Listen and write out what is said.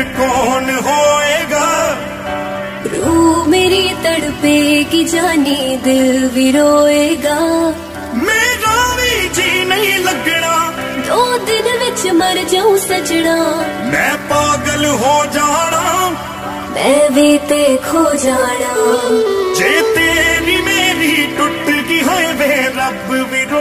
फिर कौन होएगा? रू मेरी तड़पेगी जानी दिल भी रोएगा मेरा भी जी नहीं लगना। दो दिन विच मर जाऊँ सजना। मैं पागल हो जाना। मैं भी ते खो जाना। जे तेरी मेरी टुट गई है वे रब भी रो